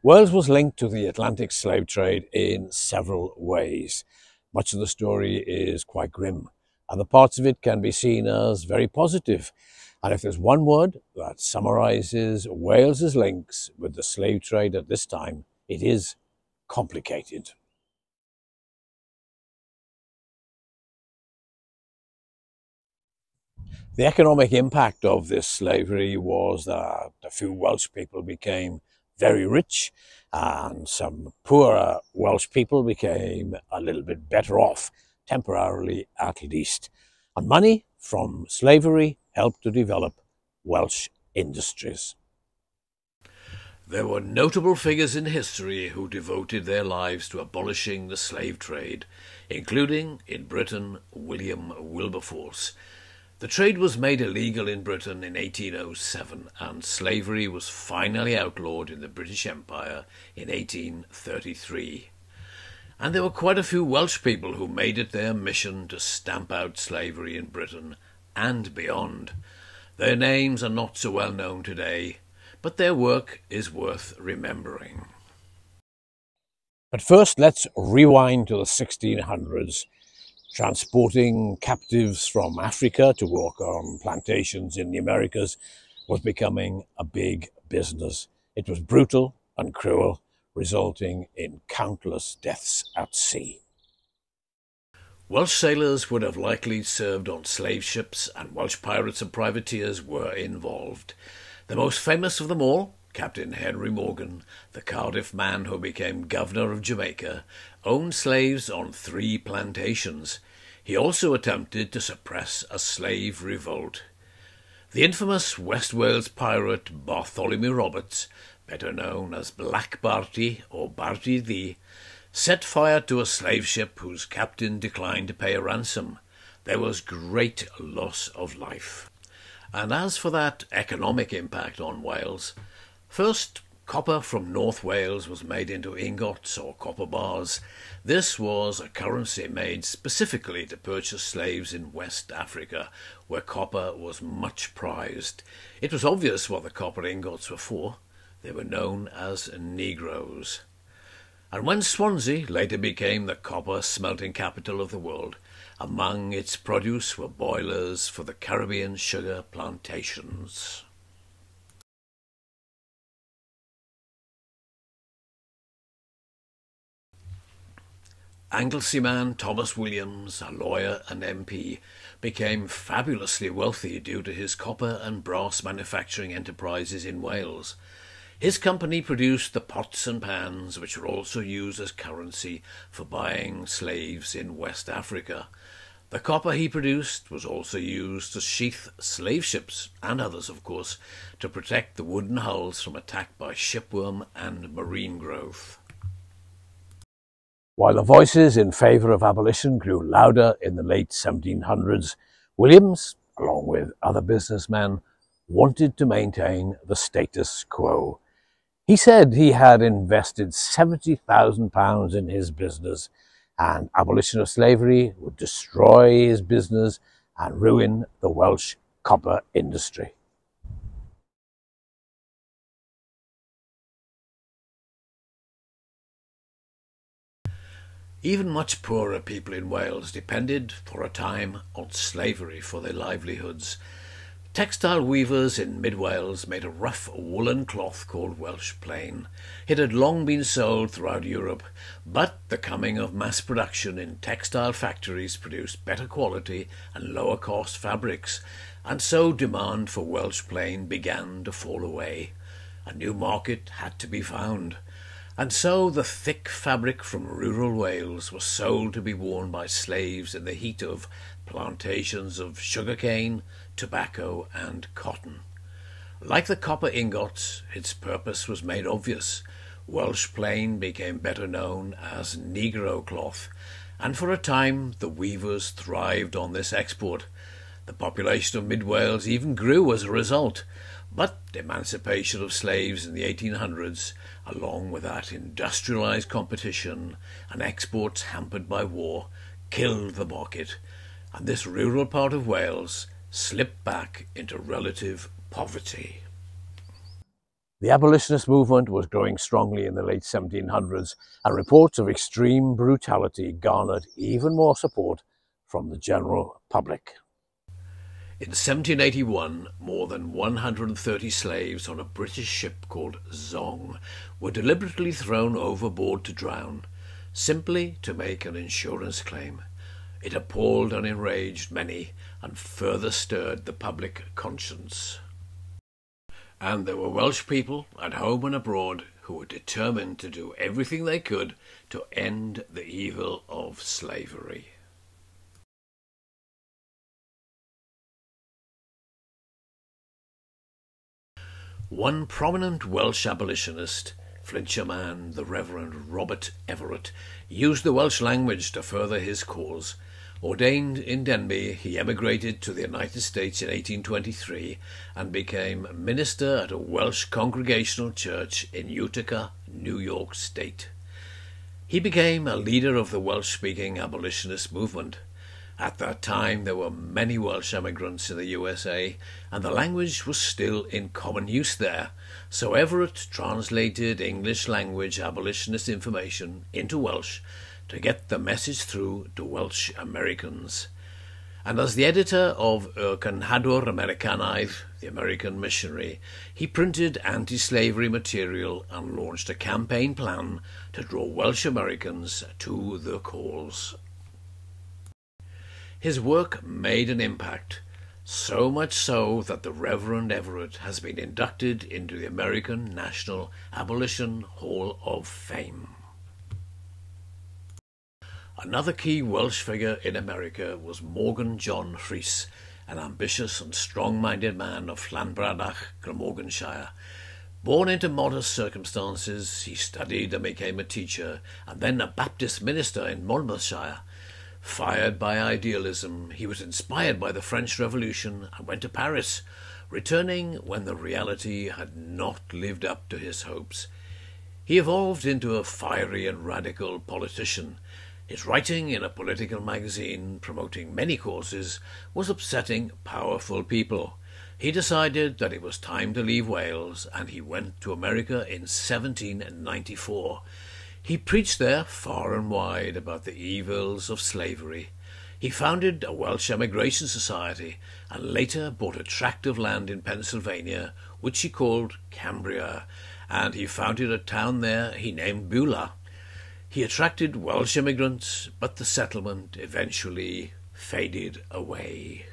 Wales was linked to the Atlantic slave trade in several ways. Much of the story is quite grim. Other parts of it can be seen as very positive. And if there's one word that summarizes Wales's links with the slave trade at this time, it is complicated. The economic impact of this slavery was that a few Welsh people became very rich and some poorer Welsh people became a little bit better off, temporarily at least. And money from slavery helped to develop Welsh industries. There were notable figures in history who devoted their lives to abolishing the slave trade, including, in Britain, William Wilberforce, the trade was made illegal in Britain in 1807 and slavery was finally outlawed in the British Empire in 1833. And there were quite a few Welsh people who made it their mission to stamp out slavery in Britain and beyond. Their names are not so well known today, but their work is worth remembering. But first, let's rewind to the 1600s transporting captives from Africa to work on plantations in the Americas was becoming a big business. It was brutal and cruel, resulting in countless deaths at sea. Welsh sailors would have likely served on slave ships, and Welsh pirates and privateers were involved. The most famous of them all, Captain Henry Morgan, the Cardiff man who became governor of Jamaica, owned slaves on three plantations. He also attempted to suppress a slave revolt. The infamous West Wales pirate Bartholomew Roberts, better known as Black Barty or Barty the, set fire to a slave ship whose captain declined to pay a ransom. There was great loss of life. And as for that economic impact on Wales, first Copper from North Wales was made into ingots or copper bars. This was a currency made specifically to purchase slaves in West Africa, where copper was much prized. It was obvious what the copper ingots were for. They were known as Negroes. And when Swansea later became the copper smelting capital of the world, among its produce were boilers for the Caribbean sugar plantations. Anglesey man Thomas Williams, a lawyer and MP, became fabulously wealthy due to his copper and brass manufacturing enterprises in Wales. His company produced the pots and pans which were also used as currency for buying slaves in West Africa. The copper he produced was also used to sheath slave ships, and others, of course, to protect the wooden hulls from attack by shipworm and marine growth. While the voices in favour of abolition grew louder in the late 1700s, Williams, along with other businessmen, wanted to maintain the status quo. He said he had invested £70,000 in his business and abolition of slavery would destroy his business and ruin the Welsh copper industry. Even much poorer people in Wales depended, for a time, on slavery for their livelihoods. Textile weavers in mid Wales made a rough woolen cloth called Welsh plain. It had long been sold throughout Europe, but the coming of mass production in textile factories produced better quality and lower cost fabrics, and so demand for Welsh plain began to fall away. A new market had to be found. And so the thick fabric from rural Wales was sold to be worn by slaves in the heat of plantations of sugar cane, tobacco, and cotton. Like the copper ingots, its purpose was made obvious. Welsh plain became better known as Negro cloth, and for a time the weavers thrived on this export. The population of Mid Wales even grew as a result, but emancipation of slaves in the 1800s, along with that industrialized competition and exports hampered by war, killed the market, and this rural part of Wales slipped back into relative poverty. The abolitionist movement was growing strongly in the late 1700s, and reports of extreme brutality garnered even more support from the general public. In 1781, more than 130 slaves on a British ship called Zong were deliberately thrown overboard to drown, simply to make an insurance claim. It appalled and enraged many and further stirred the public conscience. And there were Welsh people, at home and abroad, who were determined to do everything they could to end the evil of slavery. One prominent Welsh abolitionist, Flintshire man, the Reverend Robert Everett, used the Welsh language to further his cause Ordained in Denbigh, he emigrated to the United States in 1823 and became minister at a Welsh Congregational Church in Utica, New York State. He became a leader of the Welsh-speaking abolitionist movement. At that time, there were many Welsh emigrants in the USA, and the language was still in common use there, so Everett translated English language abolitionist information into Welsh to get the message through to Welsh Americans. And as the editor of Y Cenhadwr Americanaidd, the American missionary, he printed anti slavery material and launched a campaign plan to draw Welsh Americans to the cause. His work made an impact, so much so that the Reverend Everett has been inducted into the American National Abolition Hall of Fame. Another key Welsh figure in America was Morgan John Rhys, an ambitious and strong-minded man of Llanbradach, Glamorganshire. Born into modest circumstances, he studied and became a teacher, and then a Baptist minister in Monmouthshire. Fired by idealism, he was inspired by the French Revolution and went to Paris, returning when the reality had not lived up to his hopes. He evolved into a fiery and radical politician, his writing in a political magazine promoting many causes was upsetting powerful people. He decided that it was time to leave Wales and he went to America in 1794. He preached there far and wide about the evils of slavery. He founded a Welsh Emigration Society and later bought a tract of land in Pennsylvania which he called Cambria and he founded a town there he named Beulah. He attracted Welsh immigrants, but the settlement eventually faded away.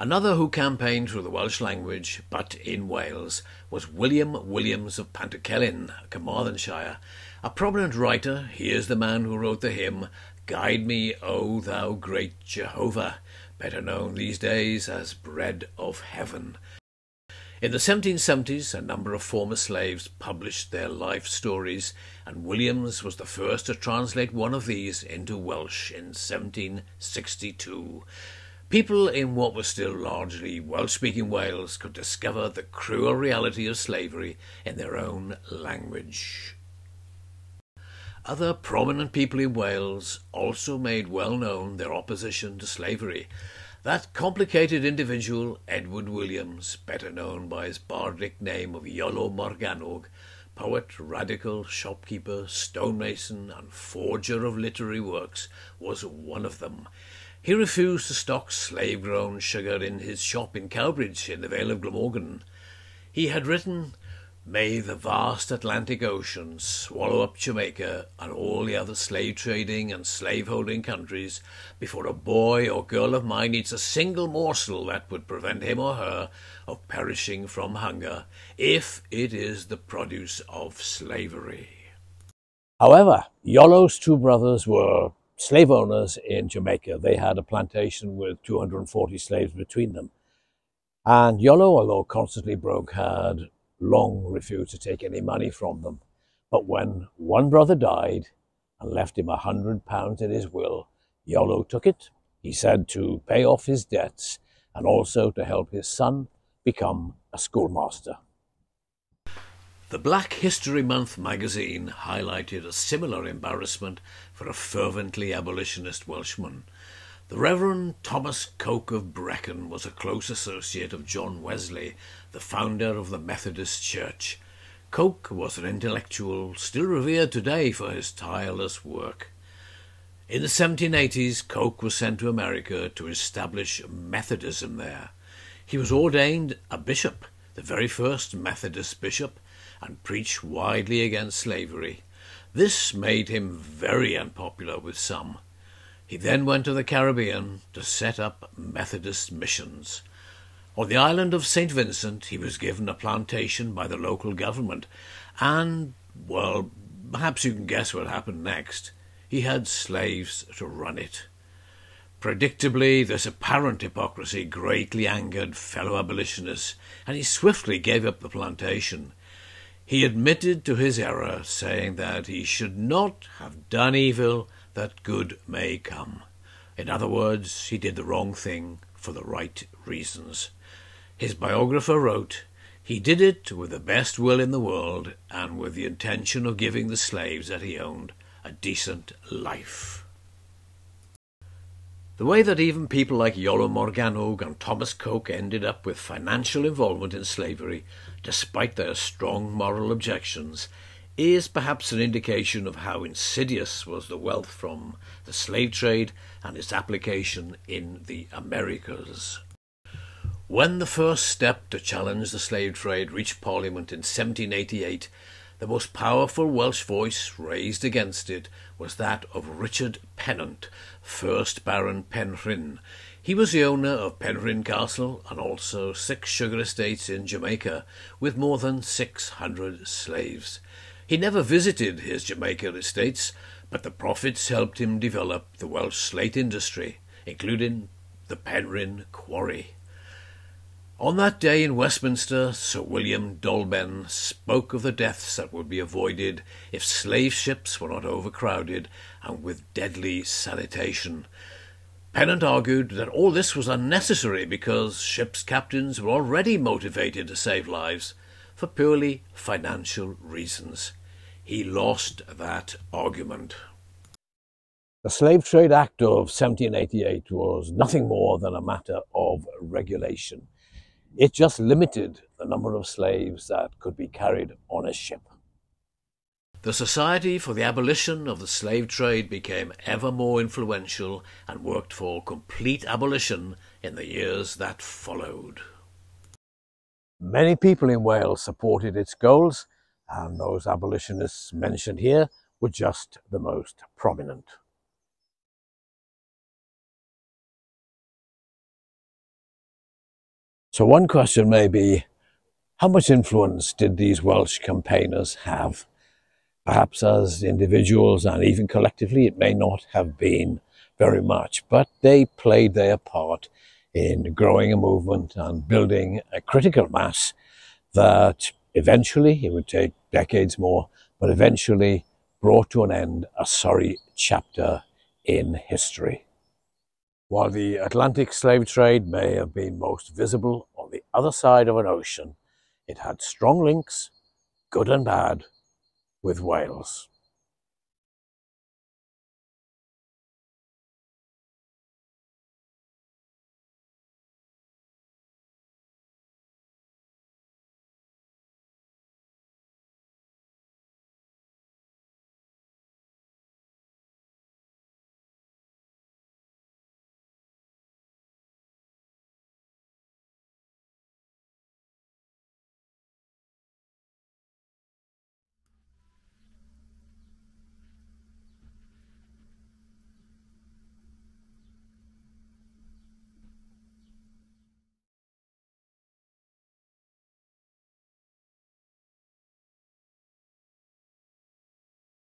Another who campaigned through the Welsh language, but in Wales, was William Williams of Pantycelyn, Carmarthenshire. A prominent writer, he is the man who wrote the hymn, Guide Me, O Thou Great Jehovah, better known these days as Bread of Heaven. In the 1770s, a number of former slaves published their life stories, and Williams was the first to translate one of these into Welsh in 1762. People in what was still largely Welsh speaking Wales could discover the cruel reality of slavery in their own language. Other prominent people in Wales also made well known their opposition to slavery. That complicated individual, Edward Williams, better known by his bardic name of Iolo Morgannwg, poet, radical, shopkeeper, stonemason, and forger of literary works, was one of them. He refused to stock slave-grown sugar in his shop in Cowbridge in the Vale of Glamorgan. He had written May the vast Atlantic Ocean swallow up Jamaica and all the other slave trading and slave holding countries before a boy or girl of mine eats a single morsel that would prevent him or her of perishing from hunger, if it is the produce of slavery. However, Iolo's two brothers were slave owners in Jamaica. They had a plantation with 240 slaves between them. And Iolo, although constantly broke, had long refused to take any money from them. But when one brother died and left him a hundred pounds in his will, Iolo took it, he said, to pay off his debts and also to help his son become a schoolmaster. The Black History Month magazine highlighted a similar embarrassment for a fervently abolitionist Welshman. The Reverend Thomas Coke of Brecon was a close associate of John Wesley, the founder of the Methodist Church. Coke was an intellectual still revered today for his tireless work. In the 1780s, Coke was sent to America to establish Methodism there. He was ordained a bishop, the very first Methodist bishop, and preached widely against slavery. This made him very unpopular with some. He then went to the Caribbean to set up Methodist missions. On the island of St. Vincent, he was given a plantation by the local government, and, well, perhaps you can guess what happened next. He had slaves to run it. Predictably, this apparent hypocrisy greatly angered fellow abolitionists, and he swiftly gave up the plantation. He admitted to his error, saying that he should not have done evil that good may come. In other words, he did the wrong thing for the right reasons. His biographer wrote, He did it with the best will in the world and with the intention of giving the slaves that he owned a decent life. The way that even people like Iolo Morgannwg and Thomas Coke ended up with financial involvement in slavery, despite their strong moral objections, is perhaps an indication of how insidious was the wealth from the slave trade and its application in the Americas. When the first step to challenge the slave trade reached Parliament in 1788, the most powerful Welsh voice raised against it was that of Richard Pennant, first Baron Penrhyn. He was the owner of Penrhyn Castle and also six sugar estates in Jamaica, with more than 600 slaves. He never visited his Jamaica estates, but the profits helped him develop the Welsh slate industry, including the Penrhyn Quarry. On that day in Westminster, Sir William Dolben spoke of the deaths that would be avoided if slave ships were not overcrowded and with deadly sanitation. Pennant argued that all this was unnecessary because ships' captains were already motivated to save lives for purely financial reasons he lost that argument. The Slave Trade Act of 1788 was nothing more than a matter of regulation. It just limited the number of slaves that could be carried on a ship. The Society for the Abolition of the Slave Trade became ever more influential and worked for complete abolition in the years that followed. Many people in Wales supported its goals, and those abolitionists mentioned here were just the most prominent. So one question may be, how much influence did these Welsh campaigners have? Perhaps as individuals and even collectively it may not have been very much, but they played their part in growing a movement and building a critical mass that eventually, it would take decades more, but eventually brought to an end a sorry chapter in history. While the Atlantic slave trade may have been most visible on the other side of an ocean, it had strong links, good and bad, with Wales.